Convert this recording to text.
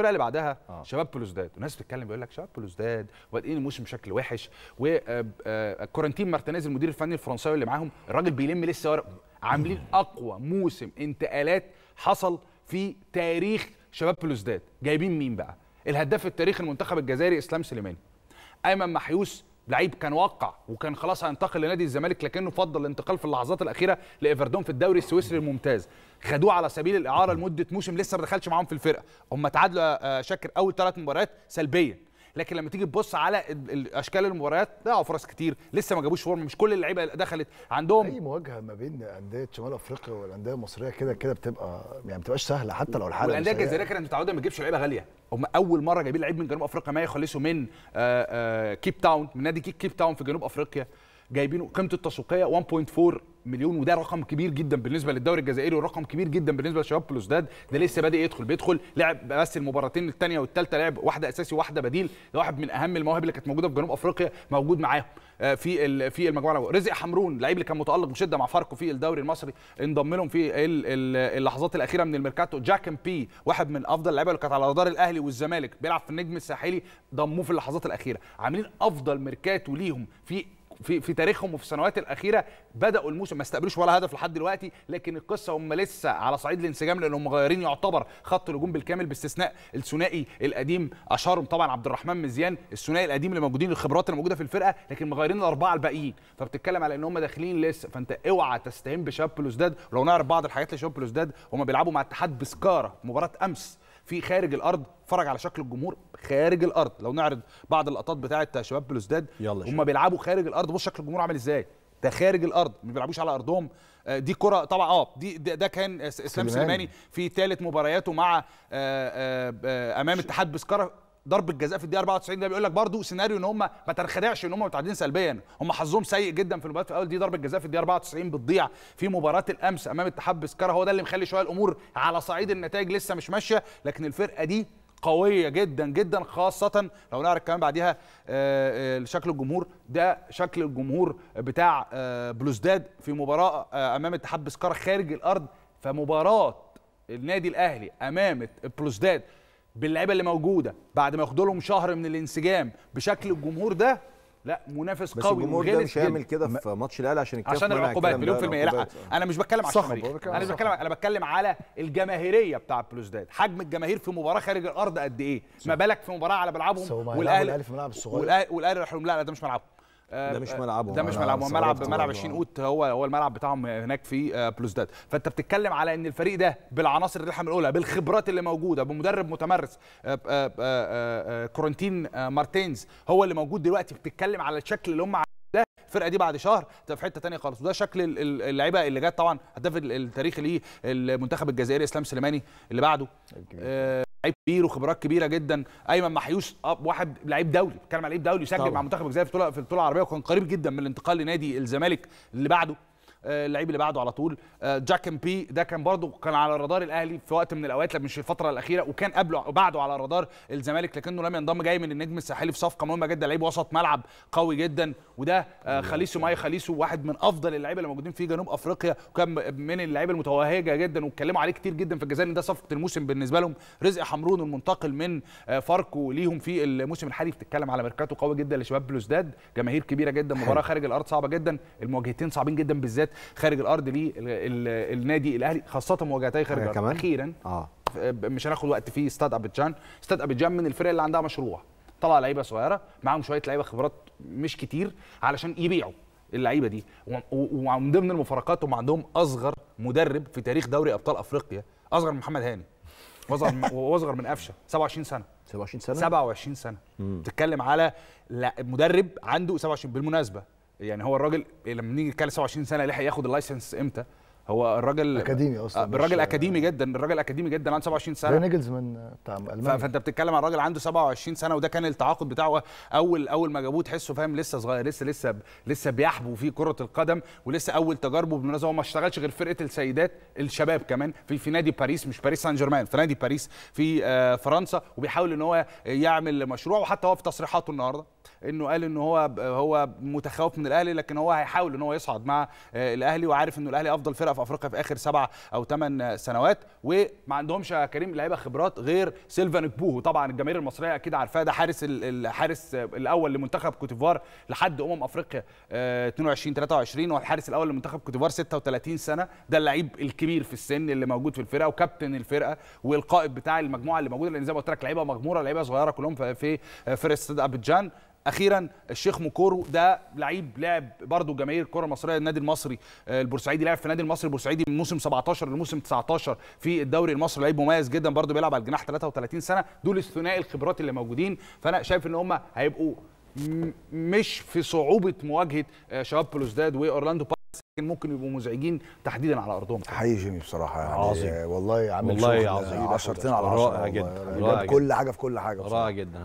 الفرقة اللي بعدها آه. شباب بلوزداد. الناس بتتكلم بيقول لك شباب بلوزداد وبادئين الموسم بشكل وحش وكورنتين مارتينيز المدير الفني الفرنساوي اللي معاهم الراجل بيلم لسه ورق عاملين أقوى موسم انتقالات حصل في تاريخ شباب بلوزداد. جايبين مين بقى؟ الهداف التاريخي المنتخب الجزائري إسلام سليماني. ايمن محيوس لعيب كان وقع وكان خلاص هينتقل لنادي الزمالك لكنه فضل الانتقال في اللحظات الأخيرة لإيفردون في الدوري السويسري الممتاز. خدوه على سبيل الإعارة لمدة موسم لسه ما دخلش معاهم في الفرقة. هم تعادلوا آه، شاكر أول ثلاث مباريات سلبيا. لكن لما تيجي تبص على ال- ال- أشكال المباريات ضيعوا فرص كتير. لسه ما جابوش form. مش كل اللعيبة دخلت عندهم. أي مواجهة ما بين أندية شمال أفريقيا والأندية المصرية كده كده بتبقى يعني ما بتبقاش سهلة حتى لو الحالة. والأندية الجزائرية كانت متعودة ما تجيبش لعيبة غالية. هم أول مرة جايبين لعيب من جنوب أفريقيا ما يخلصوا من آه، آه، كيب تاون من نادي كيب كيب تاون في جنوب أفريقيا. جايبينه قيمته التسويقيه 1.4 مليون وده رقم كبير جدا بالنسبة للدوري الجزائري ورقم كبير جدا بالنسبة لشباب بلوزداد ده لسه بادئ يدخل بيدخل لعب بس المباراتين الثانية والثالثه لعب واحدة أساسي وواحدة بديل ده واحد من أهم المواهب اللي كانت موجودة في جنوب أفريقيا موجود معاهم. آه، في في المجموعة الأولى. رزق حمرون لعيب اللي كان متألق بشدة مع فاركو في الدوري المصري انضم لهم في ال- ال- اللحظات الأخيرة من الميركاتو. جاكن بي واحد من أفضل اللعيبة اللي كانت على رادار الأهلي والزمالك بيلعب في النجم الساحلي ضموه في اللحظات الأخيرة. عاملين أفضل ميركاتو ليهم في في في تاريخهم وفي السنوات الأخيرة بدأوا الموسم ما استقبلوش ولا هدف لحد دلوقتي لكن القصة هم لسه على صعيد الانسجام لانهم مغيرين يعتبر خط الهجوم بالكامل باستثناء الثنائي القديم أشهرهم طبعا عبد الرحمن مزيان الثنائي القديم اللي موجودين الخبرات اللي موجودة في الفرقة لكن مغيرين الأربعة الباقيين. فبتتكلم على إن هم داخلين لسه فأنت أوعى تستهين بشباب بلوزداد. ولو نعرف بعض الحاجات لشباب بلوزداد هم بيلعبوا مع اتحاد بسكاره مباراة أمس. في خارج الأرض اتفرج على شكل الجمهور خارج الأرض. لو نعرض بعض اللقطات بتاعة شباب بلوزداد هم بيلعبوا خارج الأرض. بص شكل الجمهور عامل إزاي؟ ده خارج الأرض ما بيلعبوش على أرضهم. آه، دي كرة طبعا آه دي ده, كان إسلام سليماني. في ثالث مبارياته مع آه، آه، آه، أمام اتحاد بسكره ضرب الجزاء في الدقيقة 94 ده بيقول لك برضه سيناريو إن هم ما تنخدعش إن هم متعادلين سلبيا. هم حظهم سيء جدا في المباراة في الأول. دي ضربة جزاء في الدقيقة 94 بتضيع في مباراة الأمس أمام اتحاد بسكره هو ده اللي مخلي شوية الأمور على صعيد النتائج لسه مش ماشية. لكن الفرقة دي قوية جدا جدا خاصة لو نعرف كمان بعديها آه، آه، شكل الجمهور. ده شكل الجمهور بتاع آه، بلوزداد في مباراة أمام اتحاد بسكره خارج الأرض. فمباراة النادي الأهلي أمام بلوزداد باللعيبة اللي موجودة بعد ما ياخدوا لهم شهر من الانسجام بشكل الجمهور ده لا منافس بس قوي الجمهور ده مش هيعمل. كده في ماتش الأهلي عشان الكاف عشان العقوبات مليون في المية لا. أنا مش بتكلم على بيتكلم أنا مش بتكلم أنا بتكلم على الجماهيرية بتاع بلوزداد. حجم الجماهير في مباراة خارج الأرض قد إيه؟ ما بالك في مباراة على بس ملعبهم الأهلي في الملعب الصغير. والأهلي راح لهم. لا لا ده مش ملعبهم. ده مش آه، ملعبهم. ده مش أنا ملعبهم. ملعب استغربت ملعب برضه. 20 اوت هو هو الملعب بتاعهم هناك في آه، بلوزداد. فأنت بتتكلم على إن الفريق ده بالعناصر اللي إحنا بنقولها بالخبرات اللي موجودة بمدرب متمرس آه، آه، آه، آه، كورنتين آه، مارتينز هو اللي موجود دلوقتي بتتكلم على الشكل اللي هم ده الفرقة دي بعد شهر تبقى في حتة تانية خالص. وده شكل ال- ال- اللعيبة اللي جت طبعا هداف ال- التاريخي ليه المنتخب الجزائري إسلام سليماني اللي بعده. آه، لعيب كبير وخبرات كبيرة جدا أيمن محيوس آه، واحد لعيب دولي بتكلم على لعيب دولي طبعا. مع منتخب الجزائر في البطولة في البطولة العربية وكان قريب جدا من الانتقال لنادي الزمالك اللي بعده اللعيب اللي بعده على طول. آه، جاكن بي ده كان برضه كان على رادار الأهلي في وقت من الأوقات مش الفترة الأخيرة وكان قبله بعده على رادار الزمالك لكنه لم ينضم. جاي من النجم الساحلي في صفقة مهمة جدا لعيب وسط ملعب قوي جدا وده آه، خليسو ماي خليسو واحد من أفضل اللعيبة اللي موجودين في جنوب أفريقيا وكان من اللعيبة المتوهجة جدا واتكلموا عليه كتير جدا في الجزائر ده صفقة الموسم بالنسبة لهم. رزق حمرون المنتقل من آه، فاركو ليهم في الموسم الحالي. بتتكلم على ميركاتو قوي جدا لشباب بلوزداد جماهير كبيرة جدا مباراة خارج الأرض صعبة جدا المواجهتين صعبين جدا بالذات خارج الأرض للنادي الأهلي خاصة مواجهتي خارج الأرض. كمان؟ أخيرا آه. مش هناخد وقت في استاد ابيجان استاد ابيجان من الفرق اللي عندها مشروع. طلع لعيبة صغيرة معاهم شوية لعيبة خبرات مش كتير علشان يبيعوا اللعيبة دي. ومن ضمن المفارقات هم عندهم أصغر مدرب في تاريخ دوري أبطال أفريقيا أصغر من محمد هاني. وأصغر من- وأصغر من قفشة 27 سنة. 27 سنة؟ 27 سنة. بتتكلم على مدرب عنده 27 بالمناسبة يعني هو الراجل لما نيجي نتكلم 27 سنة لحق ياخد اللايسنس إمتى؟ هو الراجل أكاديمي أصلاً، آه، الراجل أكاديمي جدا الراجل أكاديمي جدا عنده 27 ده سنة. نيجلزمان بتاع ف- المانيا فأنت بتتكلم عن راجل عنده 27 سنة وده كان التعاقد بتاعه أول أول ما جابوه تحسه فاهم لسه صغير لسه لسه لسه بيحبو في كرة القدم ولسه أول تجاربه بالمناسبة هو ما اشتغلش غير فرقة السيدات الشباب كمان في في نادي باريس مش باريس سان جيرمان في نادي باريس في آه، فرنسا وبيحاول إن هو يعمل مشروع وحتى هو في تصريحاته النهارده. إنه قال ان هو هو متخوف من الأهلي لكن هو هيحاول إن هو يصعد مع الأهلي وعارف إنه الأهلي أفضل فرقة في أفريقيا في آخر سبع أو ثمان سنوات وما عندهمش يا كريم لعيبة خبرات غير سيلفان كبوهو طبعا الجماهير المصرية أكيد عارفاه ده حارس ال- الحارس الأول لمنتخب كوتيفوار لحد أمم أفريقيا آه، 22 23 والحارس الأول لمنتخب كوتيفوار 36 سنة. ده اللعيب الكبير في السن اللي موجود في الفرقة وكابتن الفرقة والقائد بتاع المجموعة اللي موجودة لأن زي ما قلت لك لعيبة مغمورة لعيبة صغيرة كلهم في في فرقة استاد أبيجان. أخيرا الشيخ مكورو ده لعيب لعب برضه جماهير الكره المصريه النادي المصري آه، البورسعيدي لعب في النادي المصري البورسعيدي من موسم 17 لموسم 19 في الدوري المصري لعيب مميز جدا برضه بيلعب على الجناح 33 سنة دول الثنائي الخبرات اللي موجودين فأنا شايف إن هم هيبقوا مش في صعوبة مواجهة آه، شباب بلوزداد وأورلاندو لكن ممكن يبقوا مزعجين تحديدا على أرضهم حقيقي جيمي بصراحة يعني عظيم. والله عامل والله شغل عظيم. عشرتين على رائع عشرة جدا. والله. رائع جاب جدا. كل حاجة في كل حاجة. رائع جدا